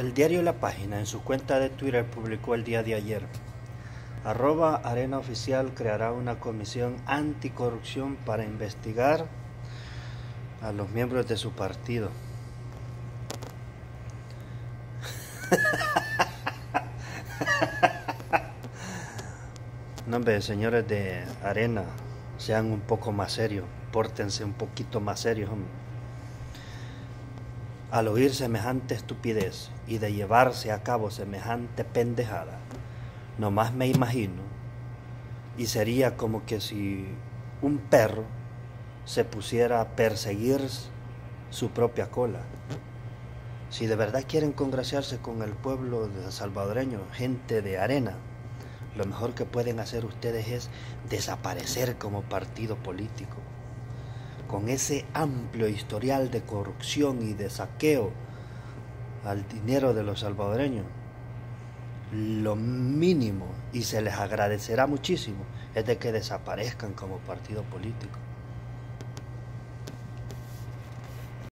El diario La Página en su cuenta de Twitter publicó el día de ayer. Arroba Arena Oficial creará una comisión anticorrupción para investigar a los miembros de su partido. No, hombre, señores de Arena, sean un poco más serios, pórtense un poquito más serios. Al oír semejante estupidez y de llevarse a cabo semejante pendejada, nomás me imagino, y sería como que si un perro se pusiera a perseguir su propia cola. Si de verdad quieren congraciarse con el pueblo salvadoreño, gente de arena, lo mejor que pueden hacer ustedes es desaparecer como partido político. Con ese amplio historial de corrupción y de saqueo al dinero de los salvadoreños, lo mínimo, y se les agradecerá muchísimo, es de que desaparezcan como partido político.